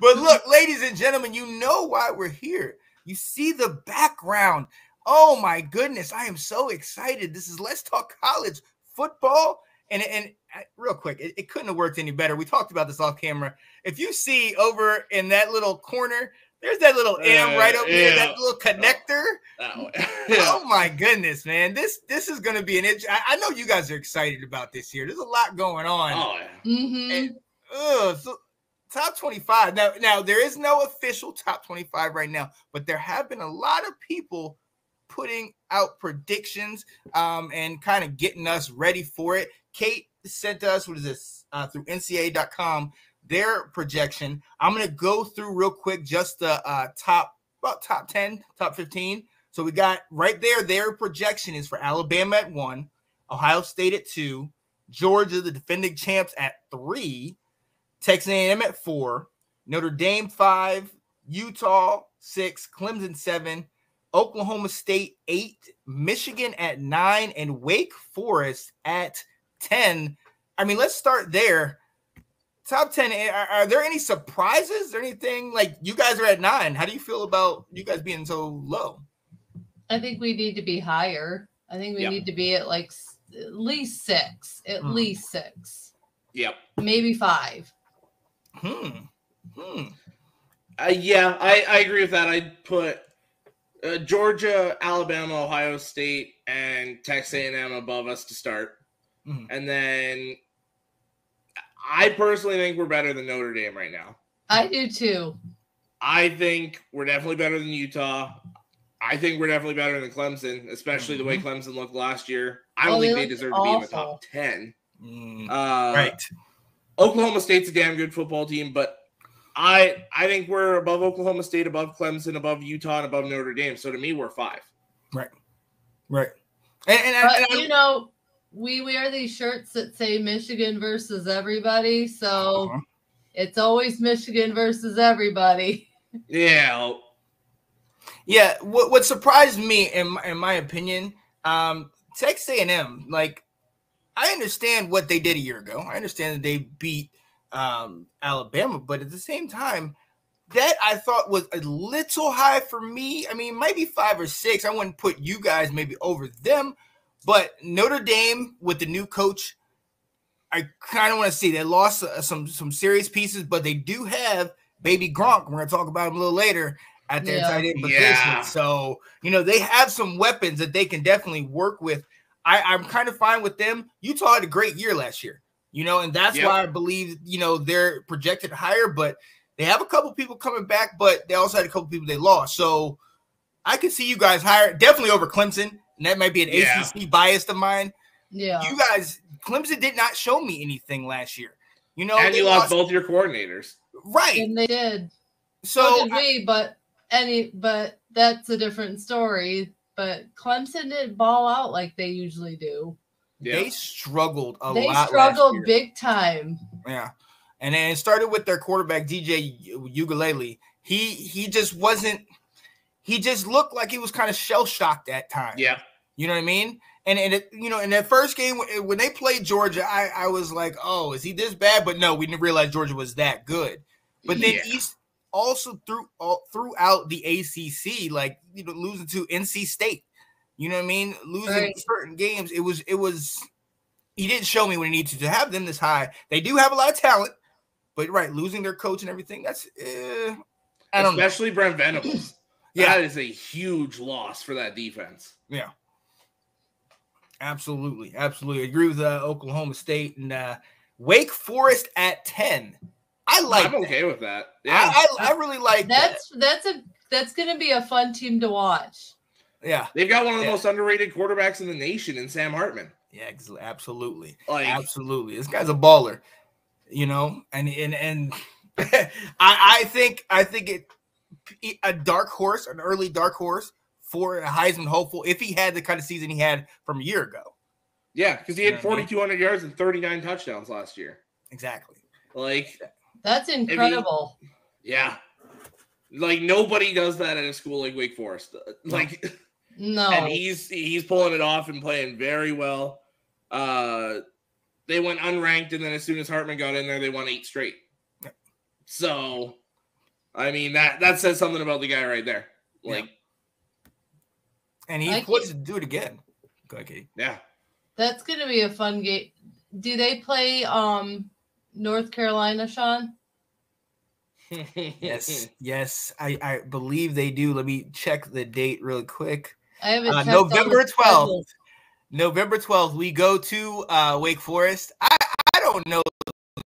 but look, ladies and gentlemen, you know why we're here. You see the background. Oh my goodness, I am so excited. This is Let's Talk College Football. And, and uh, real quick, it, it couldn't have worked any better. We talked about this off camera. If you see over in that little corner, there's that little M right up there, that little connector. Oh, yeah. oh my goodness, man! This this is going to be an. Itch. I, I, know you guys are excited about this year. There's a lot going on. Oh yeah. Mm-hmm. And, uh, so top 25. Now, now there is no official top 25 right now, but there have been a lot of people putting out predictions um, and kind of getting us ready for it. Kate sent us what is this uh, through NCAA.com their projection. I'm going to go through real quick just the uh, top about top 10, top 15. So we got right there, their projection is for Alabama at one, Ohio State at two, Georgia, the defending champs, at three, Texas A&M at four, Notre Dame five, Utah six, Clemson seven, Oklahoma State eight, Michigan at nine, and Wake Forest at 10. I mean, let's start there. Top 10 eh, are, are, there any surprises or anything? Like you guys are at nine. How do you feel about you guys being so low? I think we need to be higher. I think we yep. need to be at like at least six at hmm. least six. Yep. Maybe five hmm hmm uh, yeah I, I agree with that i'd put uh, georgia alabama ohio state and texas a&m above us to start mm-hmm. and then I personally think we're better than Notre Dame right now. I do too. I think we're definitely better than Utah. I think we're definitely better than Clemson, especially mm-hmm. the way mm-hmm. Clemson looked last year. I don't oh, think they deserve awful. to be in the top 10. Mm, uh, right. Oklahoma State's a damn good football team, but I I think we're above Oklahoma State, above Clemson, above Utah, and above Notre Dame. So to me, we're five. Right. Right. And, and, but, and you know, we wear these shirts that say Michigan versus everybody, so uh-huh. it's always Michigan versus everybody. Yeah. Yeah, what, what surprised me in my, in my opinion, um, Texas A&M, like I understand what they did a year ago. I understand that they beat um, Alabama, but at the same time, that I thought was a little high for me. I mean, maybe five or six. I wouldn't put you guys maybe over them, but Notre Dame with the new coach, I kind of want to see. They lost uh, some some serious pieces, but they do have baby Gronk. We're going to talk about him a little later at their yeah. tight end position. Yeah. So you know they have some weapons that they can definitely work with. I, I'm kind of fine with them. Utah had a great year last year, you know, and that's yep. why I believe you know they're projected higher. But they have a couple people coming back, but they also had a couple people they lost. So I could see you guys higher, definitely over Clemson and that might be an yeah. ACC bias of mine. Yeah, you guys, Clemson did not show me anything last year. You know, and you lost, lost both your coordinators, right? And they did. So, so did I, we, but any, but that's a different story. But Clemson didn't ball out like they usually do. Yeah. They struggled a they lot. They struggled big time. Yeah, and then it started with their quarterback DJ Uiagalelei. He he just wasn't he just looked like he was kind of shell shocked that time. Yeah. You know what I mean? And and it, you know, in that first game when they played Georgia, I, I was like, oh, is he this bad? But no, we didn't realize Georgia was that good. But then yeah. East also through all, throughout the ACC, like you know, losing to NC State. You know what I mean? Losing right. certain games, it was it was. He didn't show me what he needed to have them this high. They do have a lot of talent, but right, losing their coach and everything, that's uh, I don't especially know. Brent Venables. Yeah. That is a huge loss for that defense. Yeah. Absolutely. Absolutely. Agree with uh, Oklahoma State and uh, Wake Forest at 10. I like I'm okay that. with that. Yeah. I, I, I really like that's that. that's a that's gonna be a fun team to watch. Yeah. They've got one of the yeah. most underrated quarterbacks in the nation in Sam Hartman. Yeah, absolutely. Like, absolutely. This guy's a baller, you know, and and and I, I think I think it a dark horse, an early dark horse for a Heisman hopeful if he had the kind of season he had from a year ago. Yeah, because he had 4,200 yards and 39 touchdowns last year. Exactly. Like that's incredible. He, yeah, like nobody does that at a school like Wake Forest. Like no, and he's he's pulling it off and playing very well. Uh, they went unranked, and then as soon as Hartman got in there, they won eight straight. So I mean that that says something about the guy right there. Like, yeah. and he wants to do it again. Go ahead, Katie. Yeah, that's gonna be a fun game. Do they play um North Carolina, Sean? yes, yes, I, I believe they do. Let me check the date really quick. I haven't. Uh, November twelfth. November twelfth, we go to uh, Wake Forest. I I don't know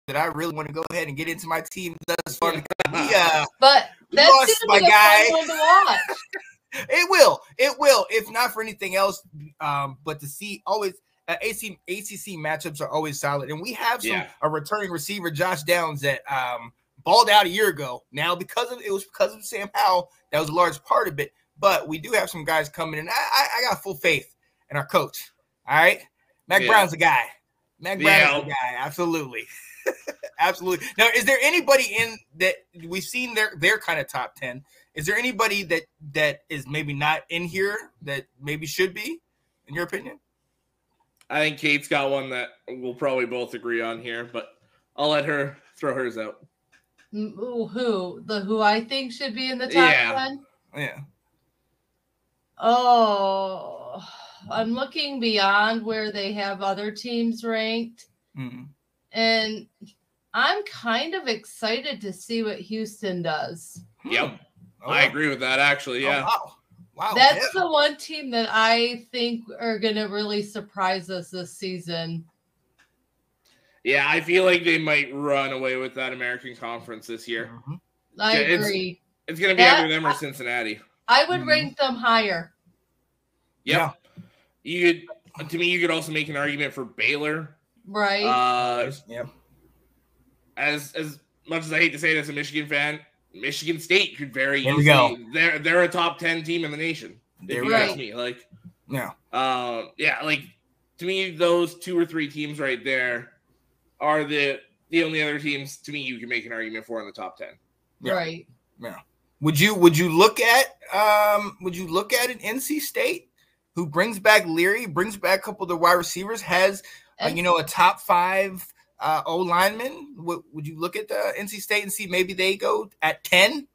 that I really want to go ahead and get into my team thus far. We, uh, but that's lost my guy. Fun one to watch. it will, it will. If not for anything else, um, but to see always uh, AC, ACC matchups are always solid, and we have some yeah. a returning receiver, Josh Downs, that um, balled out a year ago. Now, because of it was because of Sam Howell, that was a large part of it. But we do have some guys coming in. I, I, I got full faith in our coach. All right, Mack yeah. Brown's a guy. Mack Brown's a guy. Absolutely, absolutely. Now, is there anybody in that we've seen their their kind of top ten? Is there anybody that that is maybe not in here that maybe should be, in your opinion? I think Kate's got one that we'll probably both agree on here, but I'll let her throw hers out. Who the who I think should be in the top yeah. ten? Yeah. Oh, I'm looking beyond where they have other teams ranked, mm-hmm. and I'm kind of excited to see what Houston does. Yep, oh, I agree with that. Actually, oh, yeah. Oh, wow. Wow, That's yeah. the one team that I think are going to really surprise us this season. Yeah, I feel like they might run away with that American Conference this year. Mm-hmm. I it's, agree. It's going to be that, either them or Cincinnati. I would mm-hmm. rank them higher. Yep. Yeah. You could, to me, you could also make an argument for Baylor. Right. Uh, yeah. As as much as I hate to say it as a Michigan fan, Michigan State could very there easily. They're they're a top ten team in the nation. If you ask me, like, yeah, uh, yeah, like to me, those two or three teams right there are the the only other teams to me you can make an argument for in the top ten. Yeah. Right. Yeah. Would you would you look at um would you look at an NC State who brings back Leary, brings back a couple of the wide receivers, has uh, you know a top five uh, O lineman? Would, would you look at the NC State and see maybe they go at 10?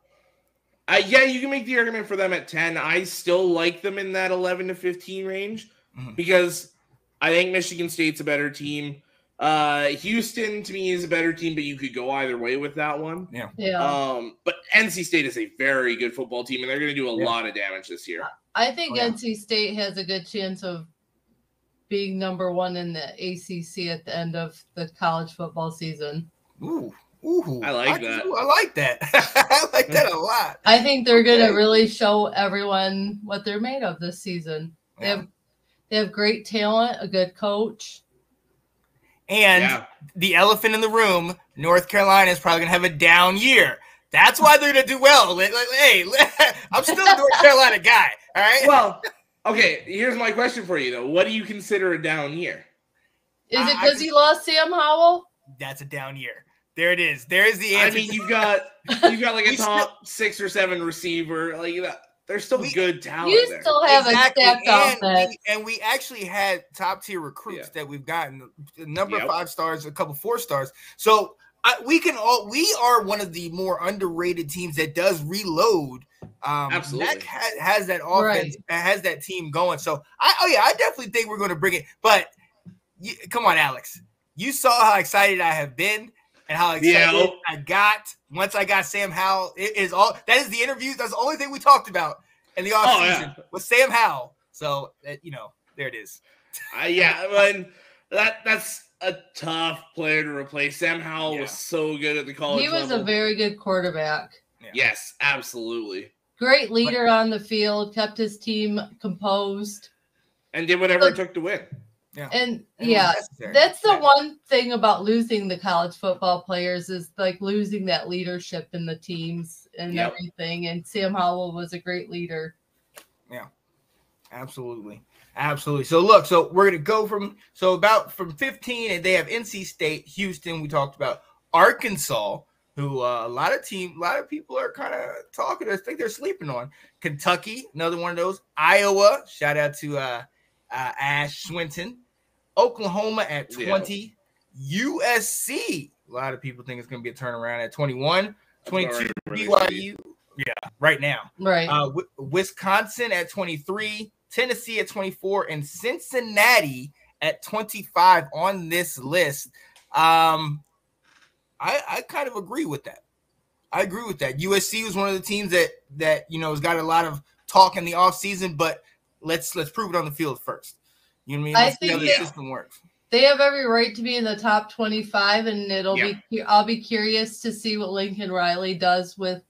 Uh, yeah, you can make the argument for them at 10. I still like them in that 11 to 15 range mm-hmm. because I think Michigan State's a better team. Uh, Houston to me is a better team, but you could go either way with that one. Yeah. Yeah. Um, but NC State is a very good football team, and they're going to do a yeah. lot of damage this year. I think oh, yeah. NC State has a good chance of being number one in the ACC at the end of the college football season. Ooh, ooh, I like I, that. Ooh, I like that. I like that a lot. I think they're okay. gonna really show everyone what they're made of this season. Yeah. They have they have great talent, a good coach. And yeah. the elephant in the room, North Carolina is probably gonna have a down year. That's why they're gonna do well. Like, like, hey, I'm still a North Carolina guy. All right. Well, Okay, here's my question for you though. What do you consider a down year? Is it because he lost Sam Howell? That's a down year. There it is. There is the answer. I mean, you've got you've got like a top six or seven receiver. Like you there's still we, good talent. You there. still have exactly. a stacked and we, and we actually had top tier recruits yeah. that we've gotten. A number yep. five stars, a couple four stars. So I, we can all we are one of the more underrated teams that does reload um, Absolutely, has, has, that offense, right. has that team going. So, I oh yeah, I definitely think we're going to bring it. But you, come on, Alex, you saw how excited I have been and how excited yeah. I got once I got Sam Howell. It is all that is the interviews. That's the only thing we talked about in the offseason oh, yeah. was Sam Howell. So you know, there it is. Uh, yeah, when that that's a tough player to replace. Sam Howell yeah. was so good at the college. He was level. a very good quarterback. Yeah. Yes, absolutely. Great leader on the field, kept his team composed, and did whatever it took to win. Yeah. And, and yeah, that's the yeah. one thing about losing the college football players is like losing that leadership in the teams and yep. everything. And Sam Howell was a great leader. Yeah, absolutely. Absolutely. So look, so we're gonna go from so about from 15, and they have NC State, Houston. We talked about Arkansas, who uh, a lot of team, a lot of people are kind of talking. I think they're sleeping on Kentucky, another one of those. Iowa, shout out to uh, uh, Ash Swinton. Oklahoma at 20. Yeah. USC, a lot of people think it's going to be a turnaround at 21. 22 BYU. Yeah, right now. Right. Uh, w- Wisconsin at 23, Tennessee at 24, and Cincinnati at 25 on this list. Um, I, I kind of agree with that. I agree with that. USC was one of the teams that that you know has got a lot of talk in the offseason, but let's let's prove it on the field first. You know what I mean? Let's I think how the system works. They have every right to be in the top 25, and it'll yeah. be I'll be curious to see what Lincoln Riley does with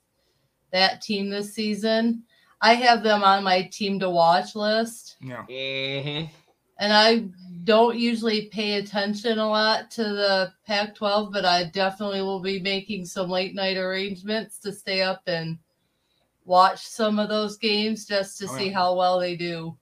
that team this season. I have them on my team to watch list. Yeah. Mm-hmm. And I don't usually pay attention a lot to the Pac 12, but I definitely will be making some late night arrangements to stay up and watch some of those games just to oh, see yeah. how well they do.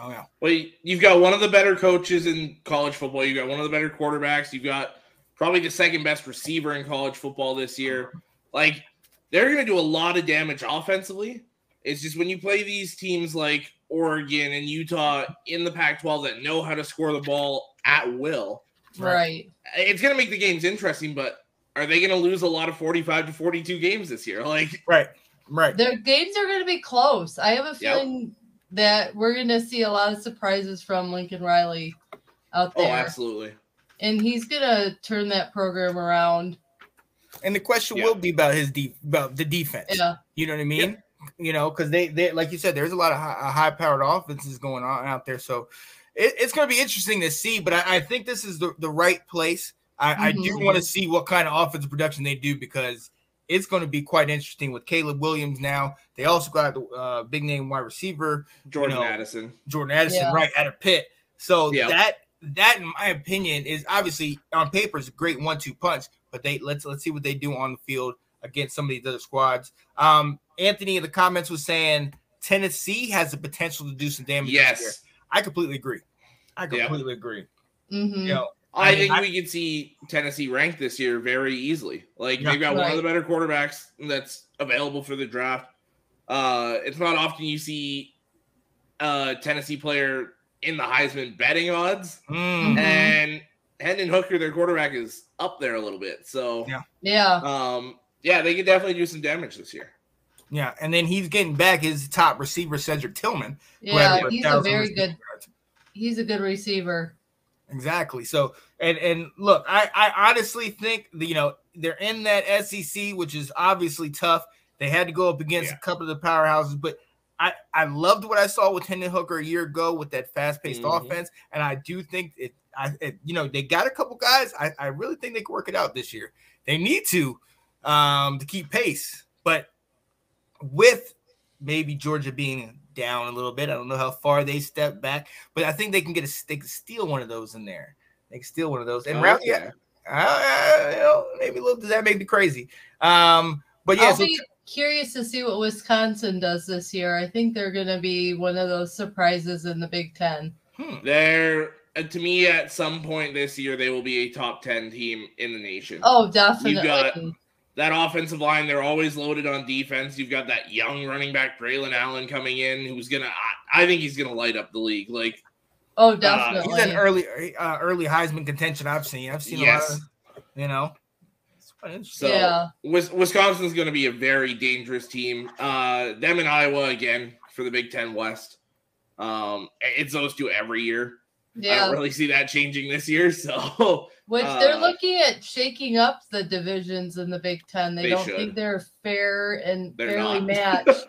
Oh, yeah. Well, you've got one of the better coaches in college football. You've got one of the better quarterbacks. You've got probably the second best receiver in college football this year. Like, they're going to do a lot of damage offensively. It's just when you play these teams like Oregon and Utah in the Pac 12 that know how to score the ball at will. Right. It's going to make the games interesting, but are they going to lose a lot of 45 to 42 games this year? Like, right. Right. Their games are going to be close. I have a feeling yep. that we're going to see a lot of surprises from Lincoln Riley out oh, there. Oh, absolutely. And he's going to turn that program around. And the question yep. will be about his de- about the defense. Yeah. You know what I mean? Yep you know, because they, they, like you said, there's a lot of high, powered offenses going on out there. So it, it's going to be interesting to see. But I, I, think this is the, the right place. I, mm-hmm. I do mm-hmm. want to see what kind of offensive production they do because it's going to be quite interesting with Caleb Williams now. They also got the uh, big name wide receiver Jordan you know, Addison. Jordan Addison, yeah. right at a pit. So yep. that that, in my opinion, is obviously on paper is a great one-two punch. But they let's let's see what they do on the field against some of these other squads. Um, Anthony in the comments was saying Tennessee has the potential to do some damage. Yes, I completely agree. I completely agree. Mm-hmm. You know, I, I mean, think I, we can see Tennessee ranked this year very easily. Like yeah, they've got right. one of the better quarterbacks that's available for the draft. Uh, it's not often you see a Tennessee player in the Heisman betting odds, mm-hmm. and Hendon Hooker, their quarterback, is up there a little bit. So yeah, yeah, um, yeah, they could definitely do some damage this year. Yeah, and then he's getting back his top receiver, Cedric Tillman. Yeah, he's a very good. Yards. He's a good receiver. Exactly. So, and and look, I I honestly think that, you know they're in that SEC, which is obviously tough. They had to go up against yeah. a couple of the powerhouses, but I I loved what I saw with Hendon Hooker a year ago with that fast paced mm-hmm. offense, and I do think it. I it, you know they got a couple guys. I I really think they can work it out this year. They need to um to keep pace, but with maybe Georgia being down a little bit. I don't know how far they step back, but I think they can get a they can steal one of those in there. They can steal one of those. And oh, round, yeah, uh, you know, maybe a little. Does that make me crazy? Um, but yeah, I'll so, be curious to see what Wisconsin does this year. I think they're going to be one of those surprises in the Big Ten. Hmm. They're uh, to me at some point this year they will be a top ten team in the nation. Oh, definitely. You got that offensive line, they're always loaded on defense. You've got that young running back, Braylon Allen, coming in, who's gonna. I, I think he's gonna light up the league. Like, oh, uh, definitely. Uh, he's an early, uh, early Heisman contention. I've seen. I've seen yes. a lot of, you know. So yeah. Wisconsin's going to be a very dangerous team. Uh, them and Iowa again for the Big Ten West. Um, it's those two every year. Yeah. I don't really see that changing this year. So which uh, they're looking at shaking up the divisions in the Big Ten. They, they don't should. think they're fair and they're fairly matched.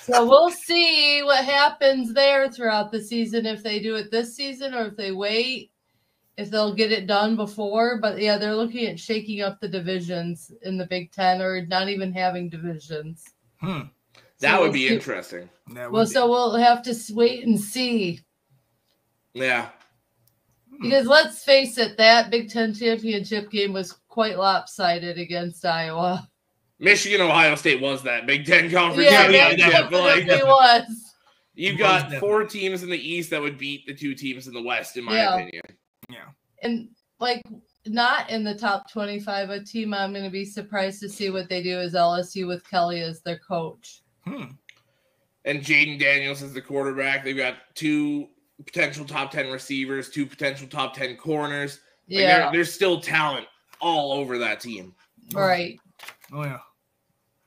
so we'll see what happens there throughout the season if they do it this season or if they wait, if they'll get it done before. But yeah, they're looking at shaking up the divisions in the Big Ten or not even having divisions. Hmm. That would we'll be see. interesting. well, be. so we'll have to wait and see. Yeah, because let's face it, that Big Ten championship game was quite lopsided against Iowa. Michigan, Ohio State was that Big Ten conference. Yeah, yeah, yeah like, it was. You've got four teams in the East that would beat the two teams in the West, in my yeah. opinion. Yeah, and like not in the top twenty-five. A team I'm going to be surprised to see what they do is LSU with Kelly as their coach. Hmm. And Jayden Daniels is the quarterback. They've got two potential top 10 receivers, two potential top 10 corners. Like yeah. there's still talent all over that team. Right. Oh yeah.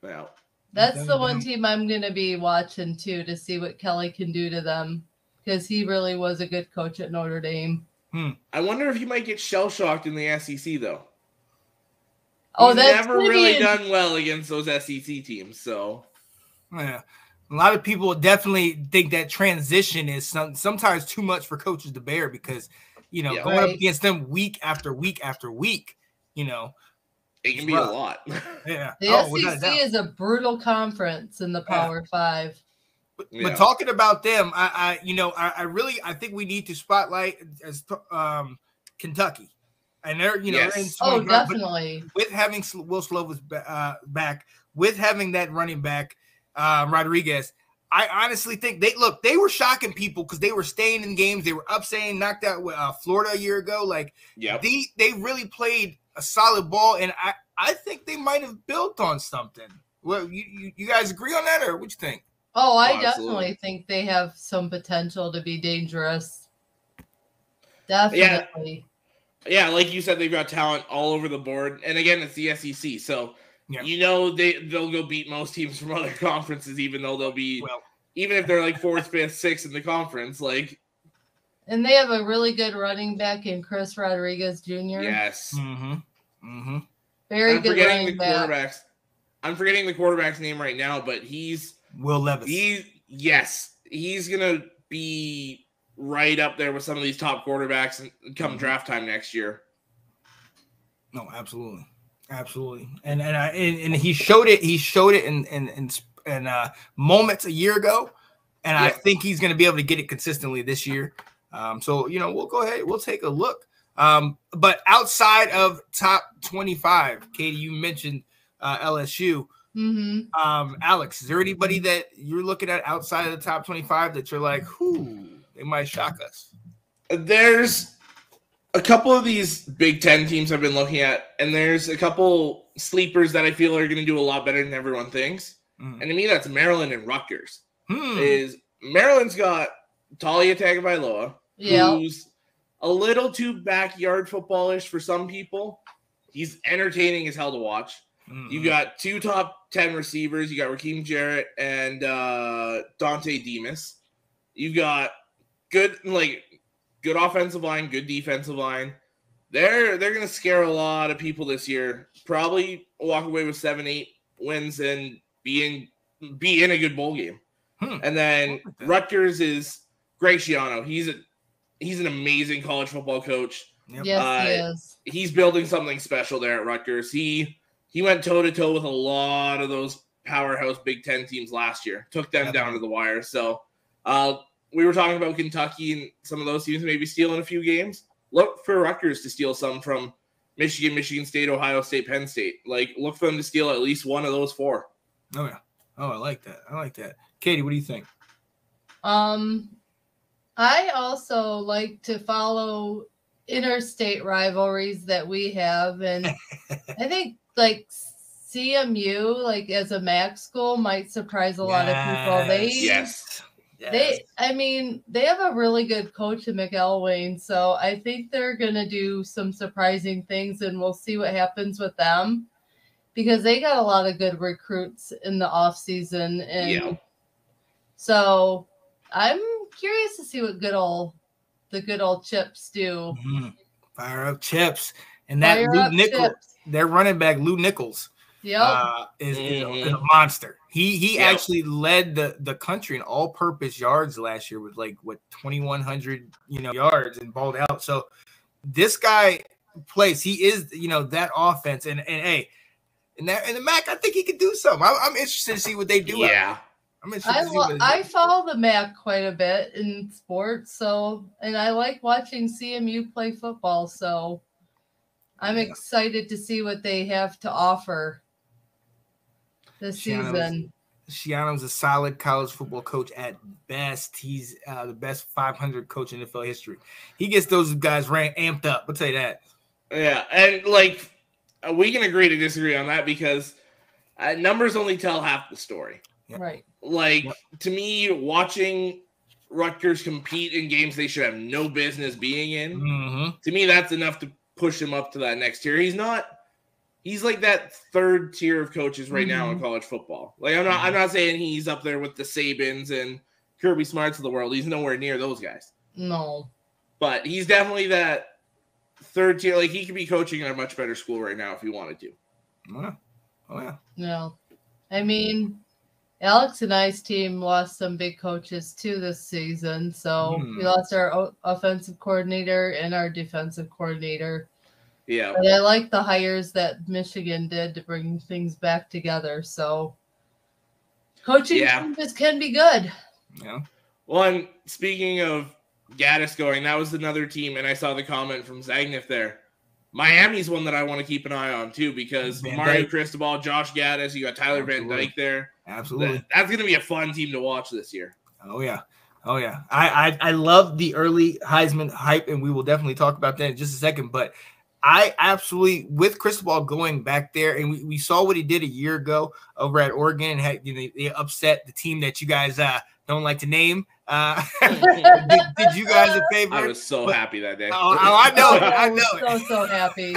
Well, that's the one team I'm going to be watching too to see what Kelly can do to them because he really was a good coach at Notre Dame. Hmm. I wonder if he might get shell shocked in the SEC though. Oh, He's that's never really in... done well against those SEC teams. So, yeah, a lot of people definitely think that transition is some, sometimes too much for coaches to bear because you know yeah, going right. up against them week after week after week, you know, it can be rough. a lot. yeah, the oh, SEC is a brutal conference in the Power yeah. Five. But, yeah. but, talking about them, I, I you know, I, I, really I think we need to spotlight as um, Kentucky and they're you know yes. they're oh definitely with having Will Levis uh, back, with having that running back uh, Rodriguez. I honestly think they look they were shocking people because they were staying in games. They were up saying knocked out uh, Florida a year ago. Like yeah, they they really played a solid ball, and I I think they might have built on something. Well, you, you, you guys agree on that, or what you think? Oh, I oh, definitely think they have some potential to be dangerous. Definitely. Yeah, like you said, they've got talent all over the board, and again, it's the SEC, so yeah. you know they they'll go beat most teams from other conferences, even though they'll be well, even if they're like fourth, fifth, sixth in the conference, like. And they have a really good running back in Chris Rodriguez Jr. Yes. Mm-hmm. Mm-hmm. Very I'm good forgetting the back. quarterbacks. I'm forgetting the quarterback's name right now, but he's Will Levis. He yes, he's gonna be right up there with some of these top quarterbacks come mm-hmm. draft time next year. No, absolutely, absolutely, and and I and, and he showed it. He showed it in in in, in uh, moments a year ago, and yeah. I think he's going to be able to get it consistently this year. Um, so you know, we'll go ahead. We'll take a look. Um, but outside of top twenty-five, Katie, you mentioned uh, LSU. Mm-hmm. Um, Alex, is there anybody that you're looking at outside of the top twenty-five that you're like, whoo? They might shock us. There's a couple of these Big Ten teams I've been looking at, and there's a couple sleepers that I feel are going to do a lot better than everyone thinks. Mm. And to me, that's Maryland and Rutgers. Hmm. Is Maryland's got Taulia Tagovailoa, yeah. who's a little too backyard footballish for some people. He's entertaining as hell to watch. Mm-hmm. You got two top ten receivers. You got Rakim Jarrett and uh, Dontay Demus. You got good like good offensive line, good defensive line. They're they're gonna scare a lot of people this year. Probably walk away with seven, eight wins and be in be in a good bowl game. Hmm. And then Rutgers is Greg Schiano. He's a he's an amazing college football coach. Yep. Yes, uh, he is. He's building something special there at Rutgers. He he went toe to toe with a lot of those powerhouse Big Ten teams last year. Took them yep. down to the wire. So uh, we were talking about Kentucky and some of those teams maybe stealing a few games. Look for Rutgers to steal some from Michigan, Michigan State, Ohio State, Penn State. Like, look for them to steal at least one of those four. Oh yeah. Oh, I like that. I like that. Katie, what do you think? Um, I also like to follow interstate rivalries that we have, and I think like CMU, like as a MAC school, might surprise a yes. lot of people. They yes Yes. They, I mean, they have a really good coach in McElwain, so I think they're gonna do some surprising things, and we'll see what happens with them because they got a lot of good recruits in the off season, and yeah. so I'm curious to see what good old the good old Chips do. Mm-hmm. Fire up Chips and that Fire Lew Nichols, their running back Lew Nichols, yeah, uh, is, mm-hmm. is, a monster. He he yep. actually led the the country in all purpose yards last year with like what 2100 you know yards and balled out. So this guy plays. He is you know that offense and and hey, in that in the MAC, I think he could do something. I'm, I'm interested to see what they do. Yeah. I'm I, I follow the MAC quite a bit in sports, so and I like watching CMU play football. So I'm yeah. excited to see what they have to offer this season. Schiano's a solid college football coach at best. He's uh, the best 500 coach in NFL history. He gets those guys ran, amped up. I'll tell you that. Yeah, and like uh, we can agree to disagree on that because uh, numbers only tell half the story. Yep. Right. Like yep. to me, watching Rutgers compete in games they should have no business being in. Mm-hmm. To me, that's enough to push him up to that next tier. He's not he's like that third tier of coaches right mm-hmm. now in mm-hmm. college football. Like I'm not I'm mm-hmm. not saying he's up there with the Sabans and Kirby Smarts of the world. He's nowhere near those guys. No. But he's definitely that third tier. Like he could be coaching at a much better school right now if he wanted to. Oh yeah. Oh yeah. No. I mean, Alex and I's team lost some big coaches too this season. So mm. we lost our o- offensive coordinator and our defensive coordinator. Yeah. But I like the hires that Michigan did to bring things back together. So coaching yeah. changes can be good. Yeah. Well, and speaking of Gattis going, that was another team, and I saw the comment from Zagnif there. Miami's one that I want to keep an eye on too because Van Mario Dyke. Cristobal, Josh Gattis, you got Tyler Absolutely. Van Dyke there. Absolutely, that, that's going to be a fun team to watch this year. Oh yeah, oh yeah. I, I I love the early Heisman hype, and we will definitely talk about that in just a second. But I absolutely with Cristobal going back there, and we, we saw what he did a year ago over at Oregon, and had you know they upset the team that you guys uh, don't like to name. Uh, did, did, you guys a favor? I was so but, happy that day. Oh, oh I know it. I know it. So so happy.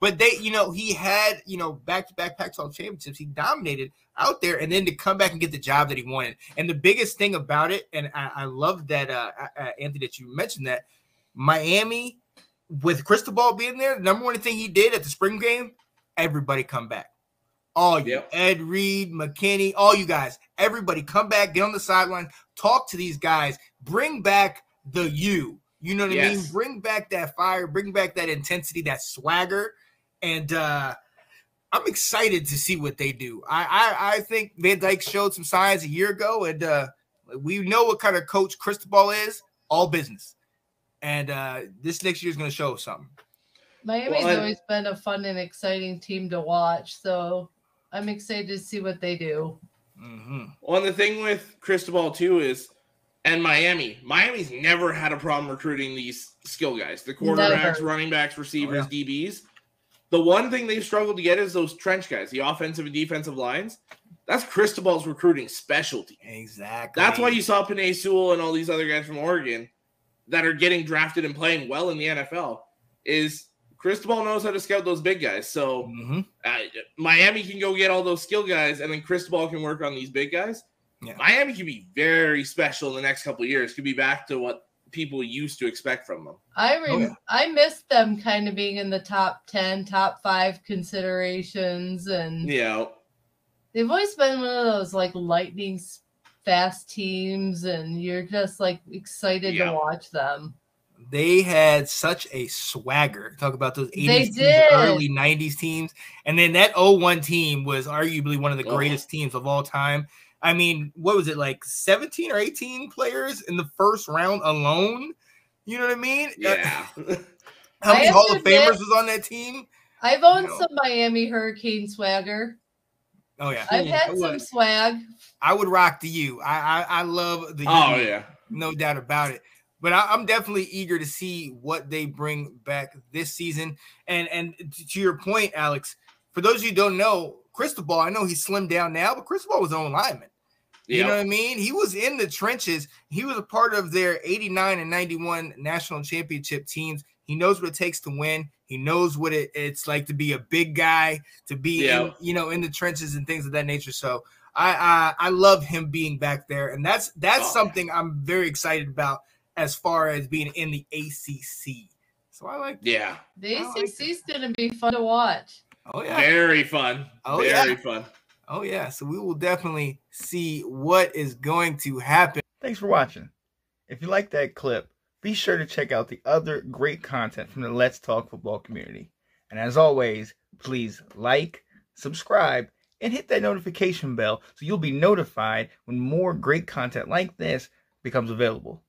but they, you know, he had, you know, back to back Pac-12 championships. He dominated out there, and then to come back and get the job that he wanted. And the biggest thing about it, and I, I love that, uh, uh, uh Anthony, that you mentioned that Miami with Cristobal being there, the number one thing he did at the spring game, everybody come back. All you, yep. Ed Reed, McKinney, all you guys, everybody come back, get on the sideline, talk to these guys, bring back the you. You know what yes. I mean? Bring back that fire, bring back that intensity, that swagger. And uh I'm excited to see what they do. I I, I think Van Dyke showed some signs a year ago, and uh we know what kind of coach Cristobal is, all business. And uh this next year is gonna show something. Miami's well, always been a fun and exciting team to watch, so I'm excited to see what they do. Mm-hmm. Well, the thing with Cristobal too is, and Miami, Miami's never had a problem recruiting these skill guys, the quarterbacks, never. running backs, receivers, oh, yeah. DBs. The one thing they've struggled to get is those trench guys, the offensive and defensive lines. That's Cristobal's recruiting specialty. Exactly. That's why you saw Penei Sewell and all these other guys from Oregon that are getting drafted and playing well in the NFL. Is Cristobal knows how to scout those big guys. So mm-hmm. uh, Miami can go get all those skill guys, and then Cristobal can work on these big guys. Yeah. Miami can be very special in the next couple years. Could be back to what people used to expect from them. I rem- oh, yeah. I missed them kind of being in the top ten, top five considerations, and yeah, they've always been one of those like lightning fast teams, and you're just like excited yeah. to watch them they had such a swagger. Talk about those 80s teams, early 90s teams. And then that 01 team was arguably one of the greatest teams of all time. I mean, what was it like 17 or 18 players in the first round alone? You know what I mean? Uh, yeah. How many Hall of Famers was on that team? I've owned you know. some Miami Hurricane swagger. Oh yeah, I've had some swag. I would rock the U. I I, I love the. Oh U, yeah, no doubt about it but I, am definitely eager to see what they bring back this season. And and to your point, Alex, for those of you who don't know, Cristobal, I know he's slimmed down now, but Cristobal was on lineman. You yep. know what I mean? He was in the trenches. He was a part of their 89 and 91 national championship teams. He knows what it takes to win. He knows what it, it's like to be a big guy, to be yep. in, you know in the trenches and things of that nature. So I I, I love him being back there, and that's that's oh, something I'm very excited about as far as being in the ACC. So I like. Yeah. The ACC is like going to be fun to watch. Oh yeah. Very fun. Oh Very yeah. fun. Oh yeah. So we will definitely see what is going to happen. Thanks for watching. If you like that clip, be sure to check out the other great content from the Let's Talk Football community. And as always, please like, subscribe, and hit that notification bell so you'll be notified when more great content like this becomes available.